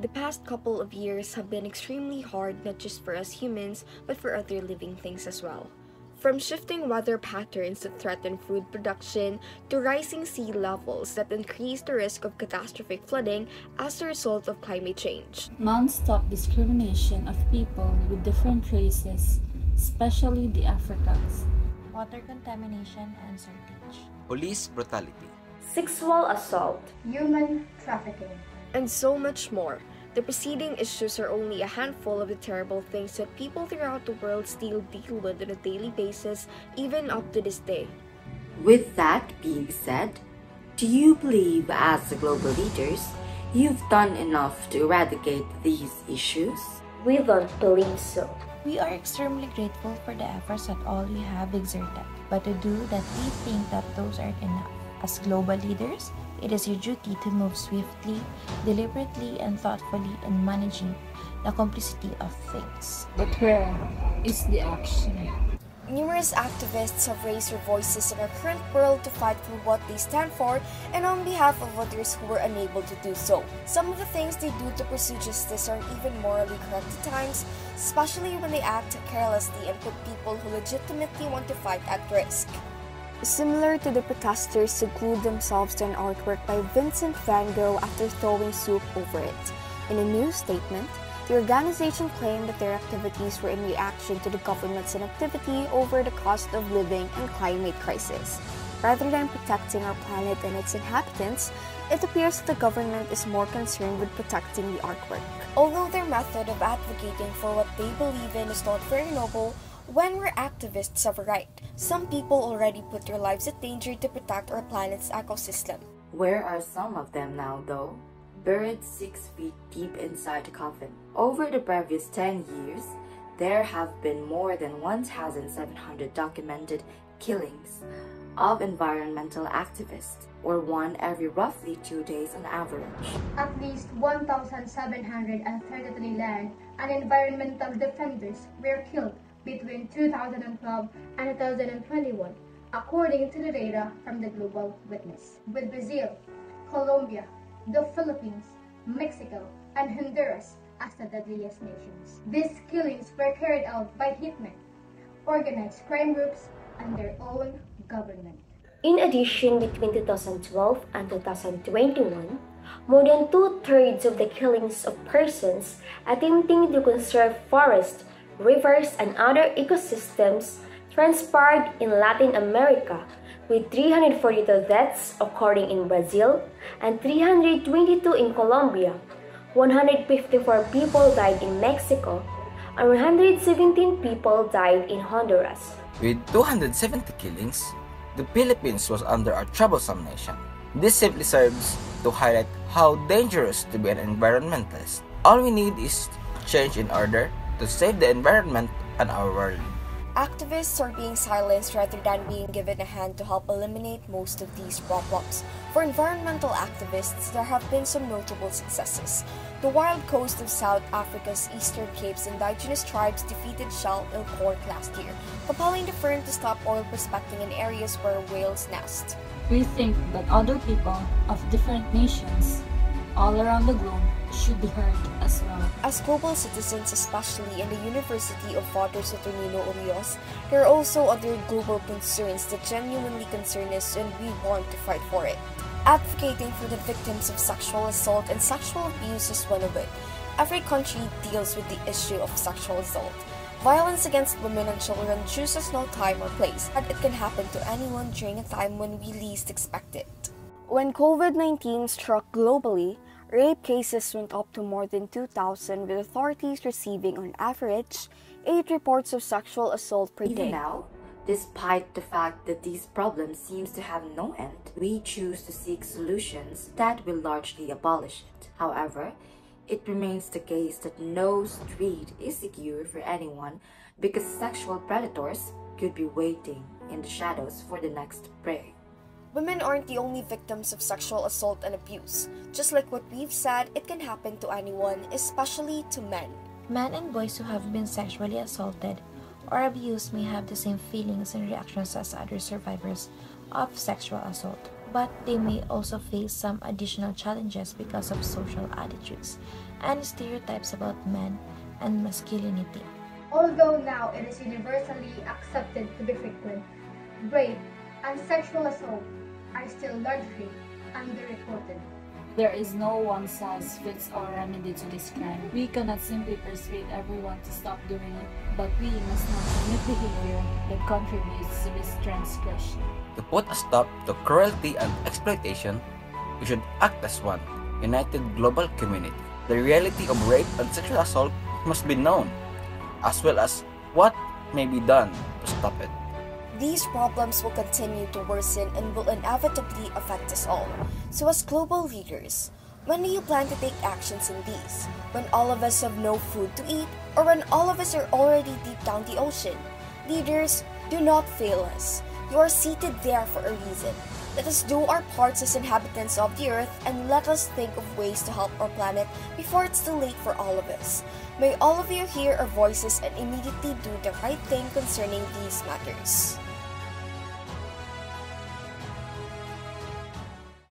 The past couple of years have been extremely hard not just for us humans, but for other living things as well. From shifting weather patterns that threaten food production to rising sea levels that increase the risk of catastrophic flooding as a result of climate change. Non-stop discrimination of people with different races, especially the Africans. Water contamination and shortage. Police brutality. Sexual assault. Human trafficking and so much more. The preceding issues are only a handful of the terrible things that people throughout the world still deal with on a daily basis, even up to this day. With that being said, do you believe, as the global leaders, you've done enough to eradicate these issues? We don't believe so. We are extremely grateful for the efforts that all you have exerted, but to do that, we think that those aren't enough. As global leaders, it is your duty to move swiftly, deliberately, and thoughtfully in managing the complexity of things. But where is the action? Numerous activists have raised their voices in our current world to fight for what they stand for and on behalf of others who were unable to do so. Some of the things they do to pursue justice are even morally correct at times, especially when they act carelessly and put people who legitimately want to fight at risk similar to the protesters who glued themselves to an artwork by Vincent van Gogh after throwing soup over it. In a news statement, the organization claimed that their activities were in reaction to the government's inactivity over the cost of living and climate crisis. Rather than protecting our planet and its inhabitants, it appears that the government is more concerned with protecting the artwork. Although their method of advocating for what they believe in is not very noble, when we're activists of right, some people already put their lives at danger to protect our planet's ecosystem. Where are some of them now, though? Buried six feet deep inside the coffin. Over the previous 10 years, there have been more than 1,700 documented killings of environmental activists, or one every roughly two days on average. At least 1,733 land and environmental defenders were killed between 2012 and 2021, according to the data from the Global Witness, with Brazil, Colombia, the Philippines, Mexico, and Honduras as the deadliest nations. These killings were carried out by hitmen, organized crime groups, and their own government. In addition, between 2012 and 2021, more than two-thirds of the killings of persons attempting to conserve forests rivers, and other ecosystems transpired in Latin America, with 342 deaths occurring in Brazil and 322 in Colombia. 154 people died in Mexico, and 117 people died in Honduras. With 270 killings, the Philippines was under a troublesome nation. This simply serves to highlight how dangerous to be an environmentalist. All we need is change in order to save the environment and our world. Activists are being silenced rather than being given a hand to help eliminate most of these problems. For environmental activists, there have been some notable successes. The wild coast of South Africa's Eastern Cape's indigenous tribes defeated Shell Il Cork last year, compelling the firm to stop oil prospecting in areas where whales nest. We think that other people of different nations all around the globe should be heard as well. As global citizens, especially in the University of Father Saturnino Urios, there are also other global concerns that genuinely concern us and we want to fight for it. Advocating for the victims of sexual assault and sexual abuse is one of it. Every country deals with the issue of sexual assault. Violence against women and children chooses no time or place, and it can happen to anyone during a time when we least expect it. When COVID 19 struck globally, rape cases went up to more than 2,000, with authorities receiving, on average, 8 reports of sexual assault per Even day. now, despite the fact that these problems seems to have no end, we choose to seek solutions that will largely abolish it. However, it remains the case that no street is secure for anyone because sexual predators could be waiting in the shadows for the next prey. Women aren't the only victims of sexual assault and abuse. Just like what we've said, it can happen to anyone, especially to men. Men and boys who have been sexually assaulted or abused may have the same feelings and reactions as other survivors of sexual assault. but they may also face some additional challenges because of social attitudes and stereotypes about men and masculinity. Although now it is universally accepted to be frequent, rape and sexual assault are still largely underreported. There is no one size fits all remedy to this crime. We cannot simply persuade everyone to stop doing it, but we must not commit behavior that contributes to this transgression. To put a stop to cruelty and exploitation, we should act as one united global community. The reality of rape and sexual assault must be known, as well as what may be done to stop it. These problems will continue to worsen and will inevitably affect us all. So, as global leaders, when do you plan to take actions in these? When all of us have no food to eat, or when all of us are already deep down the ocean? Leaders, do not fail us. You are seated there for a reason. Let us do our parts as inhabitants of the earth and let us think of ways to help our planet before it's too late for all of us. May all of you hear our voices and immediately do the right thing concerning these matters.